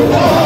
Oh,